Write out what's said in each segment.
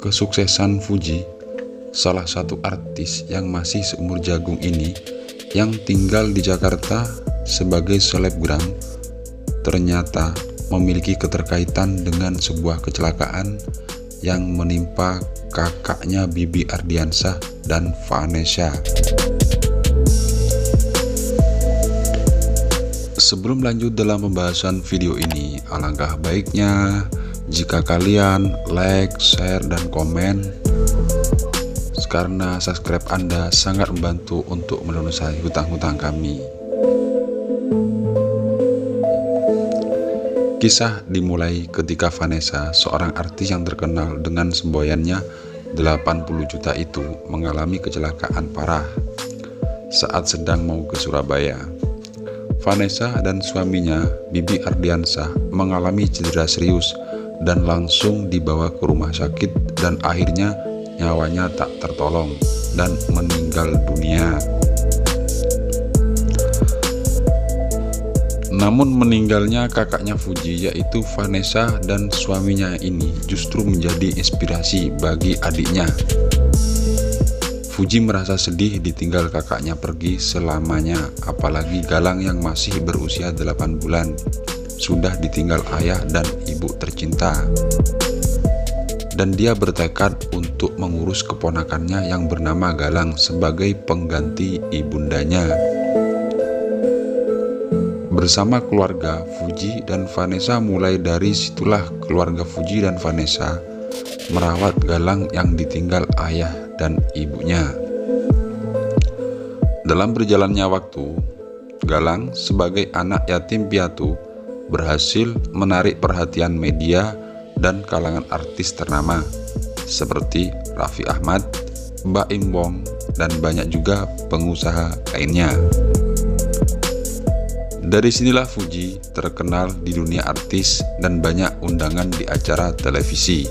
Kesuksesan Fuji, salah satu artis yang masih seumur jagung ini yang tinggal di Jakarta sebagai selebgram, ternyata memiliki keterkaitan dengan sebuah kecelakaan yang menimpa kakaknya Bibi Ardiansah dan Vanessa. Sebelum lanjut dalam pembahasan video ini, alangkah baiknya jika kalian like, share, dan komen karena subscribe Anda sangat membantu untuk melunasi hutang-hutang kami. Kisah dimulai ketika Vanessa, seorang artis yang terkenal dengan semboyannya 80 juta itu mengalami kecelakaan parah saat sedang mau ke Surabaya. Vanessa dan suaminya, Bibi Ardiansah, mengalami cedera serius dan langsung dibawa ke rumah sakit dan akhirnya nyawanya tak tertolong dan meninggal dunia. Namun meninggalnya kakaknya Fuji yaitu Vanessa dan suaminya ini justru menjadi inspirasi bagi adiknya. Fuji merasa sedih ditinggal kakaknya pergi selamanya apalagi Galang yang masih berusia 8 bulan sudah ditinggal ayah dan ibu tercinta. Dan dia bertekad untuk mengurus keponakannya yang bernama Galang sebagai pengganti ibundanya. Bersama keluarga, Fuji dan Vanessa mulai dari situlah keluarga Fuji dan Vanessa merawat Galang yang ditinggal ayah dan ibunya. Dalam berjalannya waktu, Galang sebagai anak yatim piatu berhasil menarik perhatian media dan kalangan artis ternama seperti Raffi Ahmad, Mbak Imbong, dan banyak juga pengusaha lainnya. Dari sinilah Fuji terkenal di dunia artis dan banyak undangan di acara televisi.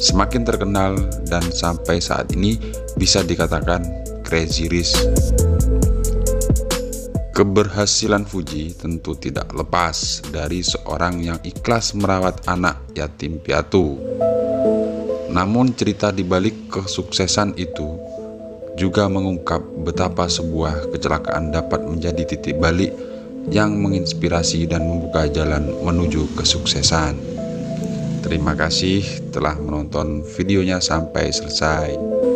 Semakin terkenal dan sampai saat ini bisa dikatakan Crazy Rich. Keberhasilan Fuji tentu tidak lepas dari seorang yang ikhlas merawat anak yatim piatu. Namun cerita di balik kesuksesan itu juga mengungkap betapa sebuah kecelakaan dapat menjadi titik balik yang menginspirasi dan membuka jalan menuju kesuksesan. Terima kasih telah menonton videonya sampai selesai.